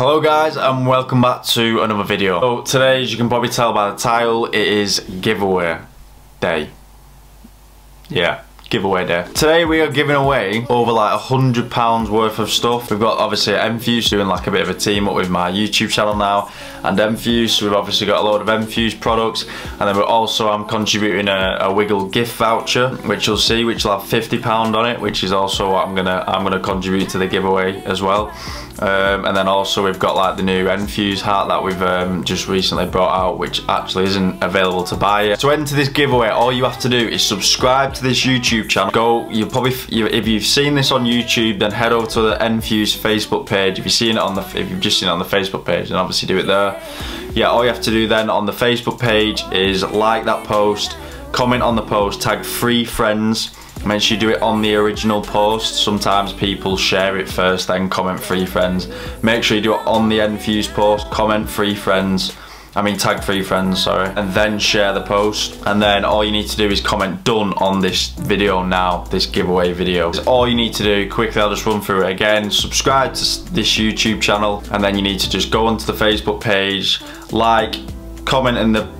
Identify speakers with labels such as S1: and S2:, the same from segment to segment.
S1: Hello guys and welcome back to another video. So today as you can probably tell by the title it is giveaway day. Yeah giveaway day. Today we are giving away over like a hundred pounds worth of stuff. We've got obviously N-FUSE doing like a bit of a team up with my YouTube channel now and N-FUSE. We've obviously got a load of N-FUSE products and then we're also I'm contributing a, a Wiggle gift voucher which you'll see which will have 50 pound on it which is also what I'm gonna I'm gonna contribute to the giveaway as well. Um, and then also we've got like the new N-FUSE hat that we've um, just recently brought out which actually isn't available to buy yet. To enter this giveaway all you have to do is subscribe to this YouTube channel. Go, you probably, if you've seen this on YouTube then head over to the N-FUSE Facebook page. If you've seen it on the, if you've just seen it on the Facebook page then obviously do it there. Yeah, all you have to do then on the Facebook page is like that post, comment on the post, tag three friends Make sure you do it on the original post. Sometimes people share it first, then comment three friends. Make sure you do it on the N-FUSE post, comment three friends. I mean tag three friends, sorry. And then share the post. And then all you need to do is comment done on this video now, this giveaway video. That's all you need to do. Quickly, I'll just run through it again. Subscribe to this YouTube channel. And then you need to just go onto the Facebook page, like, comment in the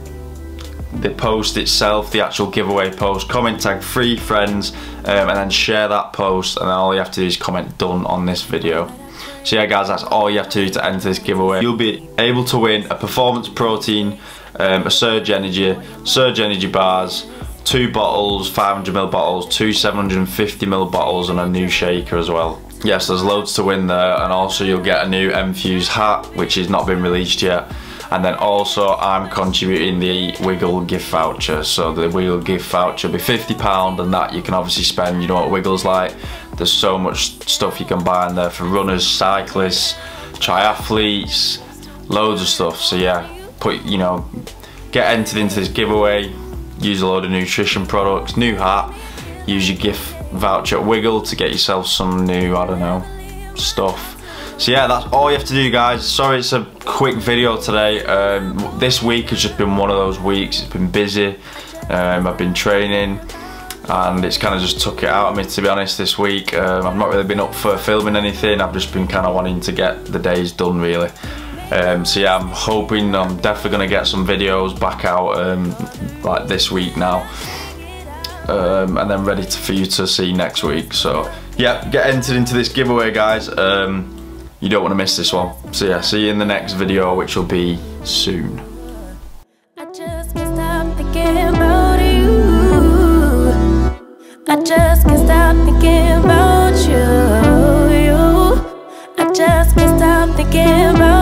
S1: the post itself, the actual giveaway post, comment tag three friends um, and then share that post and then all you have to do is comment done on this video. So yeah guys, that's all you have to do to enter this giveaway. You'll be able to win a performance protein, um, a Surge Energy, Surge Energy bars, two bottles, 500ml bottles, two 750ml bottles and a new shaker as well. Yes, there's loads to win there and also you'll get a new N-FUSE hat which has not been released yet and then also I'm contributing the Wiggle gift voucher. So the Wiggle gift voucher will be £50 and that you can obviously spend you know what Wiggle's like? There's so much stuff you can buy in there for runners, cyclists, triathletes loads of stuff. So yeah put you know get entered into this giveaway use a load of nutrition products new hat use your gift voucher at Wiggle to get yourself some new I don't know stuff so yeah, that's all you have to do guys. Sorry it's a quick video today. Um, this week has just been one of those weeks. It's been busy. Um, I've been training and it's kind of just took it out of me to be honest this week. Um, I've not really been up for filming anything. I've just been kind of wanting to get the days done really. Um, so yeah, I'm hoping I'm definitely going to get some videos back out um, like this week now. Um, and then ready to, for you to see next week. So yeah, get entered into this giveaway guys. Um, you don't want to miss this one. So yeah, see you in the next video, which will be soon. I just can't stop thinking about you. I just can't stop thinking about